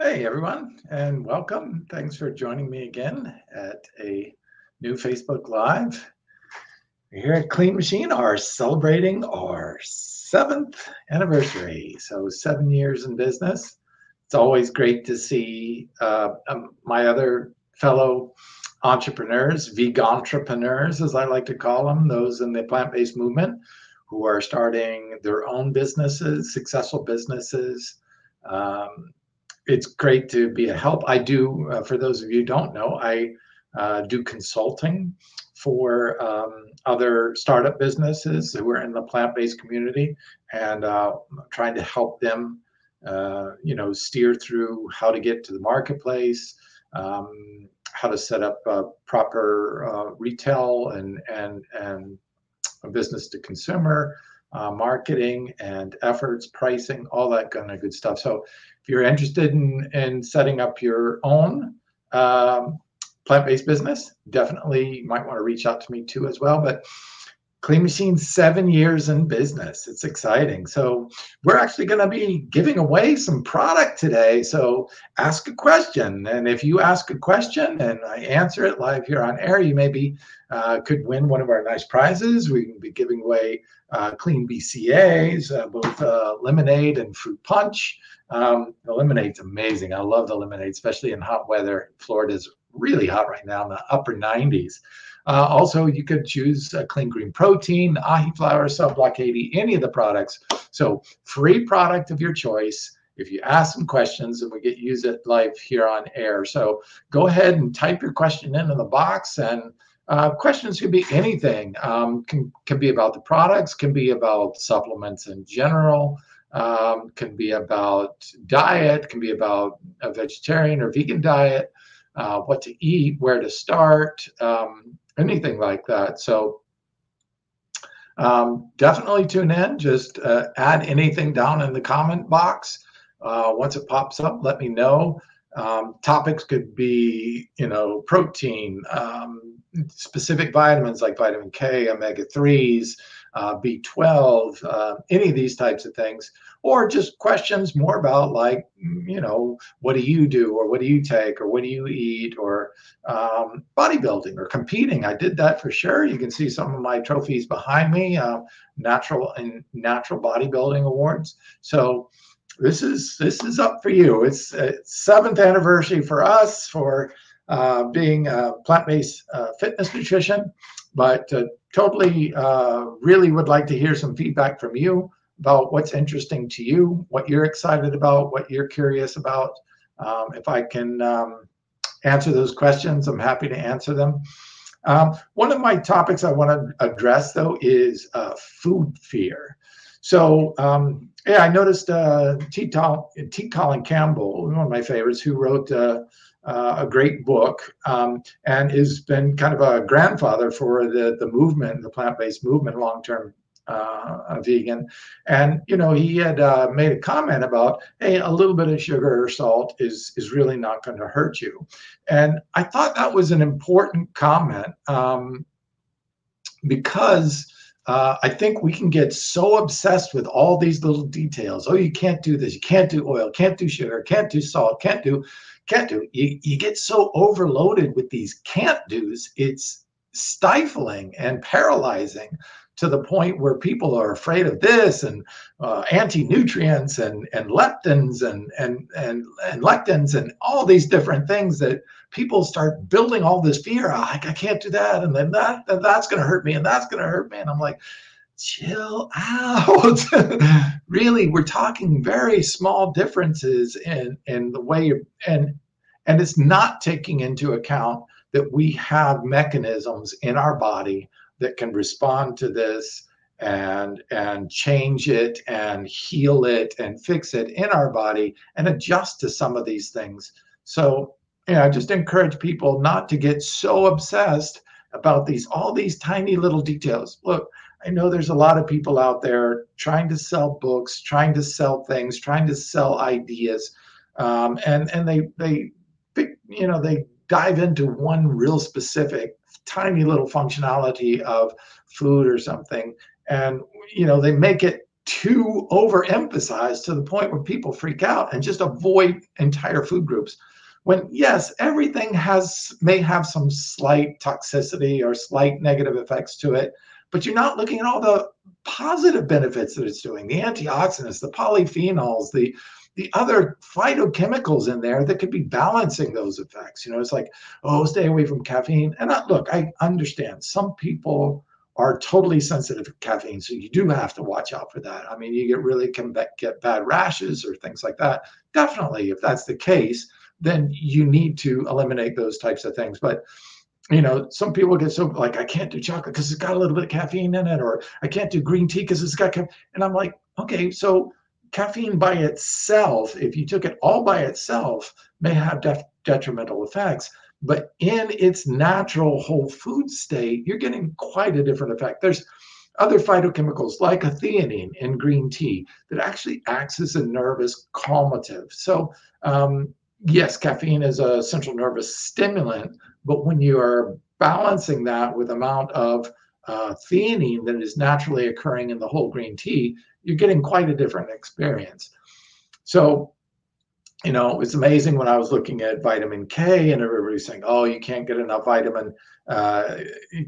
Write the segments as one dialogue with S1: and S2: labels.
S1: Hey, everyone, and welcome. Thanks for joining me again at a new Facebook Live. We're here at Clean Machine are celebrating our seventh anniversary. So, seven years in business. It's always great to see uh, um, my other fellow entrepreneurs, vegan entrepreneurs, as I like to call them, those in the plant based movement who are starting their own businesses, successful businesses. Um, it's great to be a help. I do, uh, for those of you don't know, I uh, do consulting for um, other startup businesses who are in the plant-based community and uh, trying to help them, uh, you know, steer through how to get to the marketplace, um, how to set up proper uh, retail and and and business to consumer uh, marketing and efforts, pricing, all that kind of good stuff. So if you're interested in, in setting up your own um, plant-based business, definitely might want to reach out to me too as well. But Clean Machine, seven years in business. It's exciting. So we're actually going to be giving away some product today. So ask a question, and if you ask a question and I answer it live here on air, you maybe uh, could win one of our nice prizes. We can be giving away uh, clean BCAAs, uh, both uh, lemonade and fruit punch. Um, the lemonade's amazing. I love the lemonade, especially in hot weather. Florida's really hot right now in the upper 90s. Uh, also, you could choose a clean green protein, Ahiflower, cell block 80, any of the products. So free product of your choice. If you ask some questions and we get use it live here on air. So go ahead and type your question into the box and uh, questions could be anything. Um, can can be about the products, can be about supplements in general, um, can be about diet, can be about a vegetarian or vegan diet, uh, what to eat, where to start, um, anything like that. So um, definitely tune in. Just uh, add anything down in the comment box. Uh, once it pops up, let me know. Um, topics could be, you know, protein, um, specific vitamins like vitamin K, omega 3s, uh, B12, uh, any of these types of things, or just questions more about like, you know, what do you do, or what do you take, or what do you eat, or um, bodybuilding or competing. I did that for sure. You can see some of my trophies behind me, uh, natural and natural bodybuilding awards. So this is this is up for you. It's, it's seventh anniversary for us for uh, being uh, plant-based uh, fitness nutrition, but uh, totally uh, really would like to hear some feedback from you about what's interesting to you, what you're excited about, what you're curious about. Um, if I can um, answer those questions, I'm happy to answer them. Um, one of my topics I want to address, though, is uh, food fear. So, um, yeah, I noticed uh, T. T. Colin Campbell, one of my favorites, who wrote uh, uh, a great book um, and has been kind of a grandfather for the, the movement, the plant based movement, long term uh, vegan. And you know, he had uh, made a comment about, hey, a little bit of sugar or salt is is really not going to hurt you. And I thought that was an important comment um, because. Uh, I think we can get so obsessed with all these little details. Oh, you can't do this. You can't do oil. Can't do sugar. Can't do salt. Can't do can't do. You, you get so overloaded with these can't do's, it's stifling and paralyzing to the point where people are afraid of this and uh, anti-nutrients and, and leptins and, and, and, and lectins and all these different things that people start building all this fear. Oh, I, I can't do that. And then that, that's going to hurt me and that's going to hurt me. And I'm like, chill out. really, we're talking very small differences in in the way and and it's not taking into account that we have mechanisms in our body that can respond to this and and change it and heal it and fix it in our body and adjust to some of these things. So, you know, I just encourage people not to get so obsessed about these all these tiny little details. Look, I know there's a lot of people out there trying to sell books, trying to sell things, trying to sell ideas, um, and and they they you know they dive into one real specific tiny little functionality of food or something, and you know they make it too overemphasized to the point where people freak out and just avoid entire food groups. When yes, everything has may have some slight toxicity or slight negative effects to it, but you're not looking at all the positive benefits that it's doing, the antioxidants, the polyphenols, the the other phytochemicals in there that could be balancing those effects. You know, it's like, oh, stay away from caffeine. And I, look, I understand some people are totally sensitive to caffeine, so you do have to watch out for that. I mean, you get really can get bad rashes or things like that. Definitely, if that's the case, then you need to eliminate those types of things. But you know, some people get so like, I can't do chocolate because it's got a little bit of caffeine in it, or I can't do green tea because it's got. And I'm like, okay, so caffeine by itself, if you took it all by itself, may have def- detrimental effects. But in its natural whole food state, you're getting quite a different effect. There's other phytochemicals like a theanine in green tea that actually acts as a nervous calmative. So, um, yes, caffeine is a central nervous stimulant, but when you are balancing that with amount of uh, theanine that is naturally occurring in the whole green tea, you're getting quite a different experience. So, you know, it's amazing when I was looking at vitamin K and everybody's saying, oh, you can't get enough vitamin uh,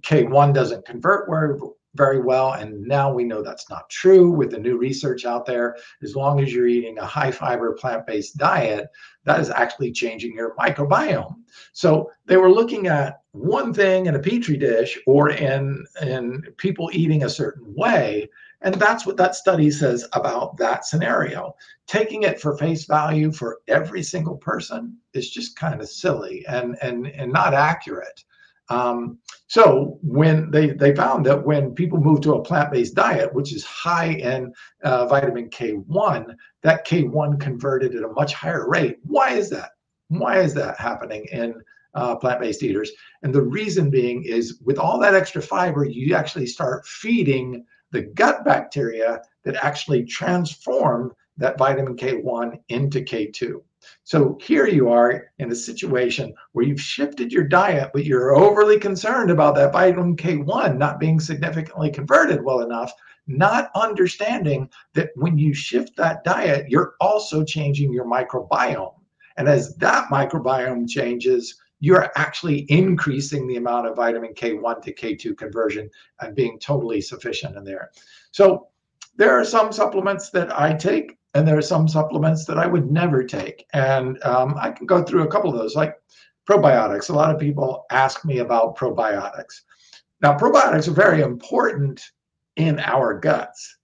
S1: K1 doesn't convert very, very well. And now we know that's not true with the new research out there. As long as you're eating a high fiber plant based diet, that is actually changing your microbiome. So they were looking at one thing in a petri dish or in, in people eating a certain way. And that's what that study says about that scenario. Taking it for face value for every single person is just kind of silly and, and, and not accurate. Um, so when they, they found that when people move to a plant-based diet, which is high in uh, vitamin K1, that K1 converted at a much higher rate. Why is that? Why is that happening in uh, plant-based eaters? And the reason being is with all that extra fiber, you actually start feeding the gut bacteria that actually transform that vitamin K1 into K2. So here you are in a situation where you've shifted your diet, but you're overly concerned about that vitamin K1 not being significantly converted well enough, not understanding that when you shift that diet, you're also changing your microbiome. And as that microbiome changes, you're actually increasing the amount of vitamin K1 to K2 conversion and being totally sufficient in there. So there are some supplements that I take, and there are some supplements that I would never take. And um, I can go through a couple of those, like probiotics. A lot of people ask me about probiotics. Now, probiotics are very important in our guts.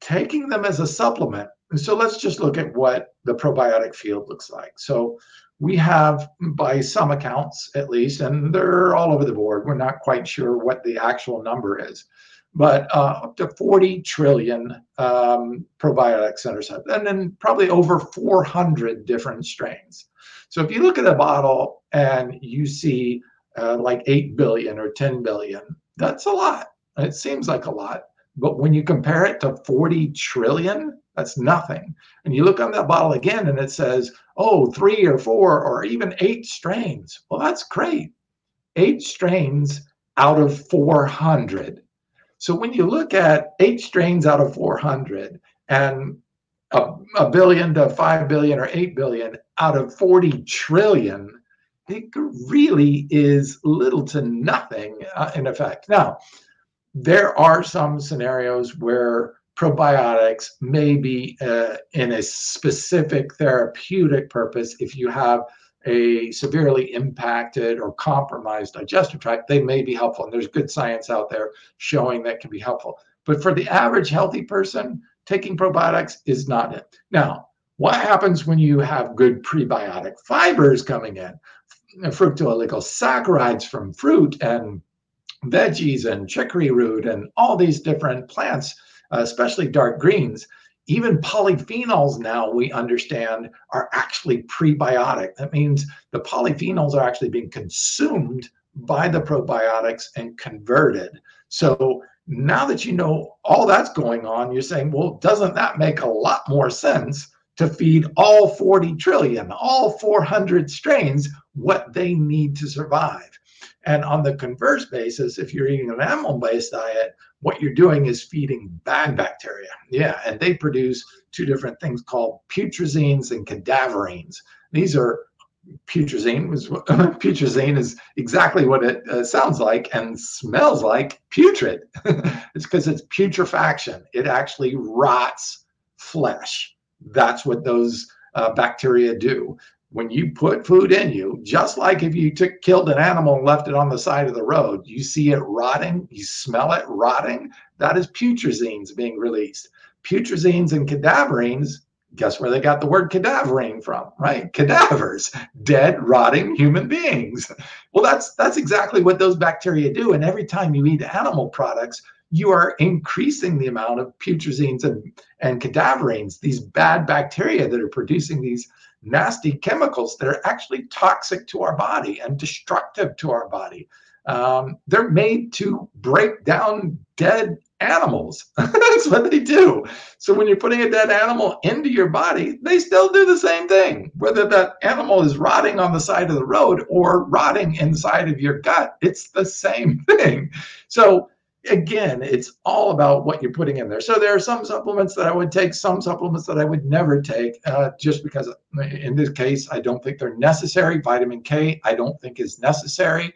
S1: Taking them as a supplement, so let's just look at what the probiotic field looks like. So we have, by some accounts at least, and they're all over the board, we're not quite sure what the actual number is, but uh, up to 40 trillion um, probiotic centers, and then probably over 400 different strains. So if you look at a bottle and you see uh, like 8 billion or 10 billion, that's a lot. It seems like a lot. But when you compare it to 40 trillion, that's nothing. And you look on that bottle again and it says, oh, three or four or even eight strains. Well, that's great. Eight strains out of 400. So when you look at eight strains out of 400 and a, a billion to 5 billion or 8 billion out of 40 trillion, it really is little to nothing uh, in effect. Now, there are some scenarios where probiotics may be uh, in a specific therapeutic purpose. If you have a severely impacted or compromised digestive tract they may be helpful and there's good science out there showing that can be helpful. But for the average healthy person taking probiotics is not it. Now what happens when you have good prebiotic fibers coming in? Fructooligosaccharides from fruit and veggies and chicory root and all these different plants especially dark greens, even polyphenols now we understand are actually prebiotic. That means the polyphenols are actually being consumed by the probiotics and converted. So now that you know all that's going on, you're saying, well, doesn't that make a lot more sense to feed all 40 trillion, all 400 strains what they need to survive? And on the converse basis, if you're eating an animal based diet, what you're doing is feeding bad bacteria. Yeah, and they produce two different things called putrescines and cadaverines. These are putrescine was putrescine is exactly what it uh, sounds like and smells like putrid. It's because it's putrefaction. It actually rots flesh. That's what those uh, bacteria do when you put food in you just like if you took killed an animal and left it on the side of the road you see it rotting you smell it rotting. That is putrescines being released. Putrescines and cadaverines guess where they got the word cadaverine from right? Cadavers dead rotting human beings. Well that's that's exactly what those bacteria do and every time you eat animal products you are increasing the amount of putrescines and, and cadaverines these bad bacteria that are producing these nasty chemicals that are actually toxic to our body and destructive to our body um, they're made to break down dead animals. That's what they do. So when you're putting a dead animal into your body, they still do the same thing. Whether that animal is rotting on the side of the road or rotting inside of your gut, it's the same thing. So again, it's all about what you're putting in there. So there are some supplements that I would take, some supplements that I would never take, uh, just because in this case, I don't think they're necessary. Vitamin K, I don't think is necessary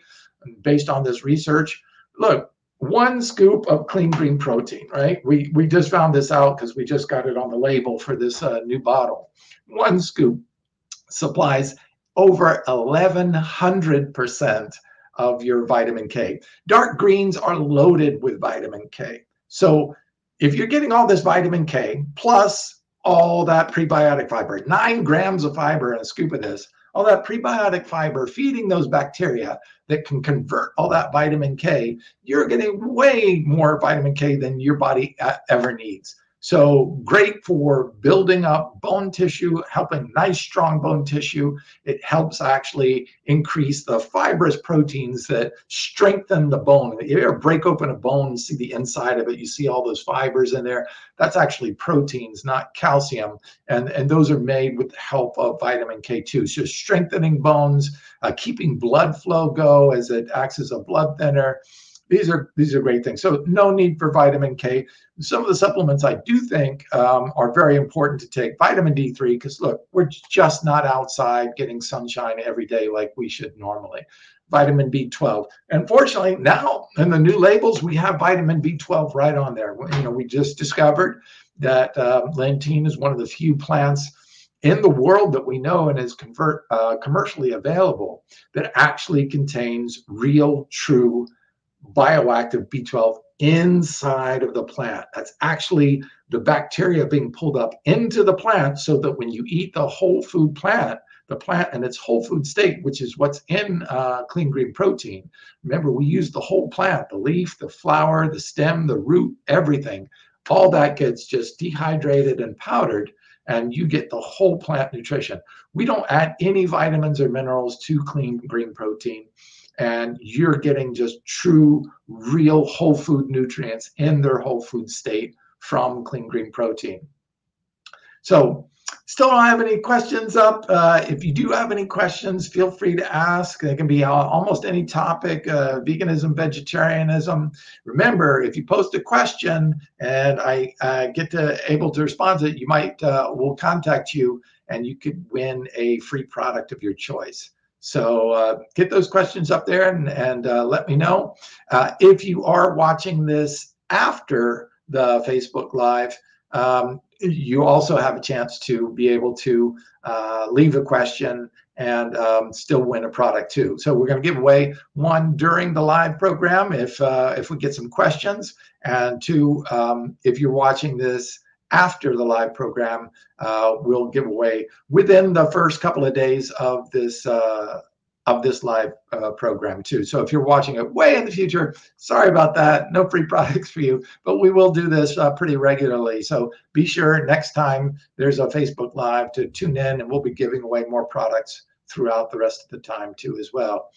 S1: based on this research. Look, one scoop of clean green protein, right? We we just found this out because we just got it on the label for this uh, new bottle. One scoop supplies over 1100% of your vitamin K. Dark greens are loaded with vitamin K. So if you're getting all this vitamin K plus all that prebiotic fiber, nine grams of fiber in a scoop of this, all that prebiotic fiber feeding those bacteria that can convert all that vitamin K, you're getting way more vitamin K than your body ever needs. So great for building up bone tissue, helping nice, strong bone tissue. It helps actually increase the fibrous proteins that strengthen the bone. If you ever break open a bone, see the inside of it, you see all those fibers in there. That's actually proteins, not calcium. And, and those are made with the help of vitamin K2. So strengthening bones, uh, keeping blood flow go as it acts as a blood thinner these are these are great things. So no need for vitamin K. Some of the supplements I do think um, are very important to take. Vitamin D3, because look, we're just not outside getting sunshine every day like we should normally. Vitamin B12. Unfortunately, now in the new labels, we have vitamin B12 right on there. You know, we just discovered that uh, Lentein is one of the few plants in the world that we know and is convert uh, commercially available that actually contains real, true bioactive B12 inside of the plant. That's actually the bacteria being pulled up into the plant so that when you eat the whole food plant, the plant and its whole food state, which is what's in uh, clean green protein. Remember, we use the whole plant the leaf, the flower, the stem, the root, everything. All that gets just dehydrated and powdered, and you get the whole plant nutrition. We don't add any vitamins or minerals to clean green protein and you're getting just true, real whole food nutrients in their whole food state from clean green protein. So, still don't have any questions up. Uh, if you do have any questions, feel free to ask. They can be almost any topic, uh, veganism, vegetarianism. Remember, if you post a question and I uh, get to able to respond to it, you might uh, will contact you and you could win a free product of your choice. So uh, get those questions up there and, and uh, let me know. Uh, if you are watching this after the Facebook Live, um, you also have a chance to be able to uh, leave a question and um, still win a product too. So we're going to give away one during the live program if uh, if we get some questions, and two um, if you're watching this after the live program, uh, we'll give away within the first couple of days of this uh, of this live uh, program too. So if you're watching it way in the future, sorry about that. No free products for you, but we will do this uh, pretty regularly. So be sure next time there's a Facebook Live to tune in, and we'll be giving away more products throughout the rest of the time too as well.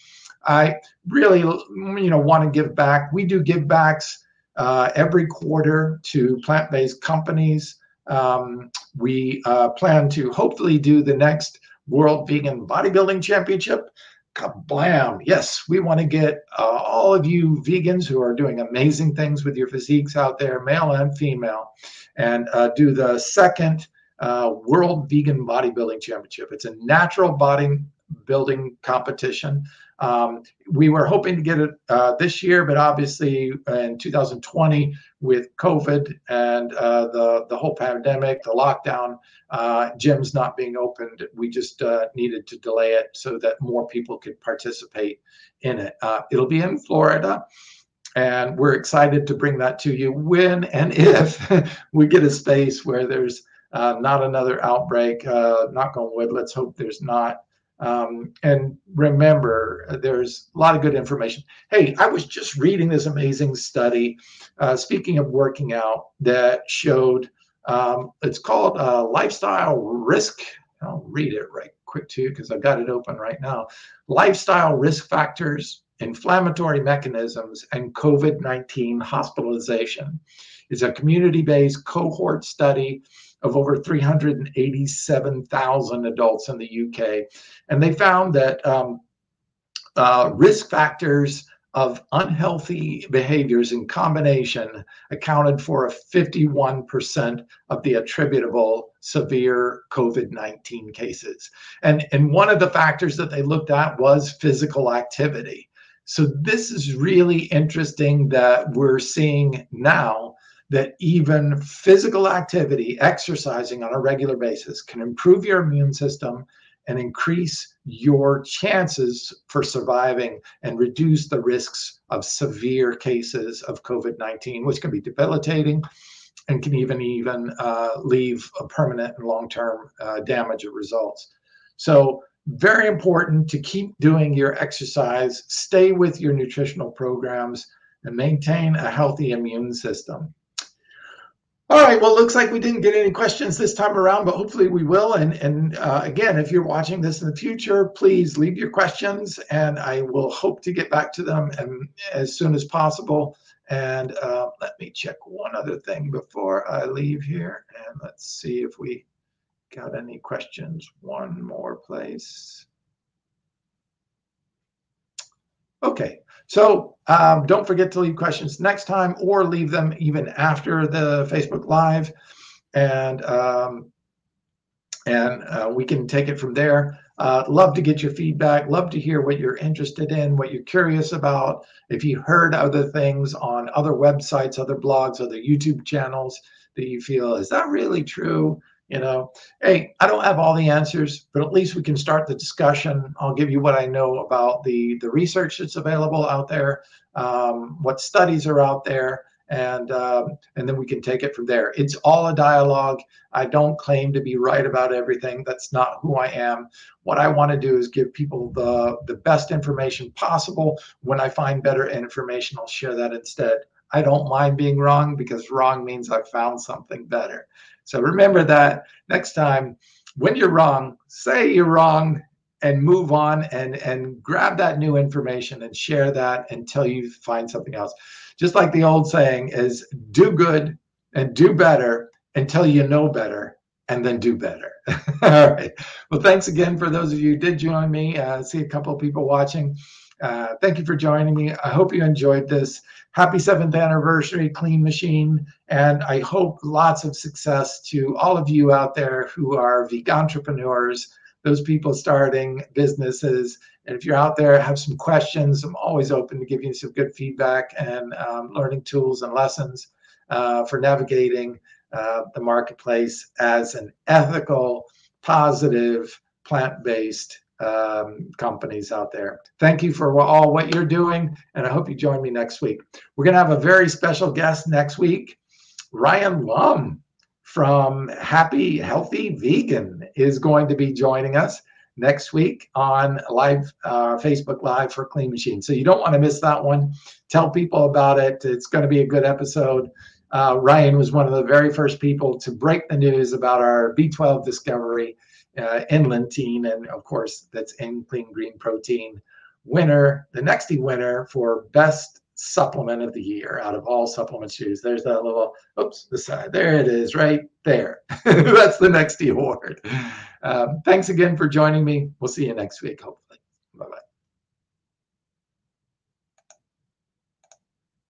S1: I really, you know, want to give back. We do give backs uh, every quarter to plant-based companies. Um, we uh, plan to hopefully do the next World Vegan Bodybuilding Championship kablam. Yes, we want to get uh, all of you vegans who are doing amazing things with your physiques out there, male and female, and uh, do the second uh, World Vegan Bodybuilding Championship. It's a natural body building competition. Um, we were hoping to get it uh, this year, but obviously in 2020 with COVID and uh, the the whole pandemic, the lockdown, uh, gyms not being opened, we just uh, needed to delay it so that more people could participate in it. Uh, it'll be in Florida. And we're excited to bring that to you when and if we get a space where there's uh, not another outbreak. knock on wood, let's hope there's not. Um, and remember, there's a lot of good information. Hey, I was just reading this amazing study, uh, speaking of working out, that showed um, it's called uh, Lifestyle Risk. I'll read it right quick too, because I've got it open right now. Lifestyle Risk Factors, Inflammatory Mechanisms, and COVID 19 Hospitalization. It's a community based cohort study of over 387,000 adults in the UK. And they found that um, uh, risk factors of unhealthy behaviors in combination accounted for a 51% of the attributable severe COVID 19 cases. And, and one of the factors that they looked at was physical activity. So, this is really interesting that we're seeing now that even physical activity, exercising on a regular basis, can improve your immune system and increase your chances for surviving and reduce the risks of severe cases of COVID-19, which can be debilitating and can even even uh, leave a permanent and long-term uh, damage or results. So very important to keep doing your exercise, stay with your nutritional programs, and maintain a healthy immune system. All right. Well, it looks like we didn't get any questions this time around, but hopefully we will. And and uh, again, if you're watching this in the future, please leave your questions, and I will hope to get back to them and, as soon as possible. And uh, let me check one other thing before I leave here, and let's see if we got any questions. One more place. Okay. So um, don't forget to leave questions next time or leave them even after the Facebook Live. And um, and uh, we can take it from there. Uh, love to get your feedback. Love to hear what you're interested in, what you're curious about. If you heard other things on other websites, other blogs, other YouTube channels that you feel, is that really true? You know? Hey i don't have all the answers but at least we can start the discussion. I'll give you what i know about the the research that's available out there um, what studies are out there and um, and then we can take it from there. It's all a dialogue. I don't claim to be right about everything. That's not who i am. What i want to do is give people the the best information possible. When i find better information i'll share that instead. I don't mind being wrong because wrong means I've found something better so remember that next time when you're wrong, say you're wrong and move on and and grab that new information and share that until you find something else. Just like the old saying is do good and do better until you know better and then do better. All right. Well, thanks again for those of you who did join me. Uh, see a couple of people watching. Uh, thank you for joining me. I hope you enjoyed this happy seventh anniversary, Clean Machine. And I hope lots of success to all of you out there who are vegan entrepreneurs, those people starting businesses. And if you're out there, have some questions, I'm always open to giving you some good feedback and um, learning tools and lessons uh, for navigating uh, the marketplace as an ethical, positive, plant based um, companies out there. Thank you for all what you're doing, and I hope you join me next week. We're going to have a very special guest next week. Ryan Lum from Happy Healthy Vegan is going to be joining us next week on live uh, Facebook Live for Clean Machine. So you don't want to miss that one. Tell people about it. It's going to be a good episode. Uh, Ryan was one of the very first people to break the news about our B12 discovery uh, in Lentein, and of course, that's in Clean Green Protein winner, the Nexty winner for best supplement of the year out of all supplements used. There's that little, oops, the side. There it is, right there. that's the Nexty award. Um, thanks again for joining me. We'll see you next week, hopefully. Bye bye.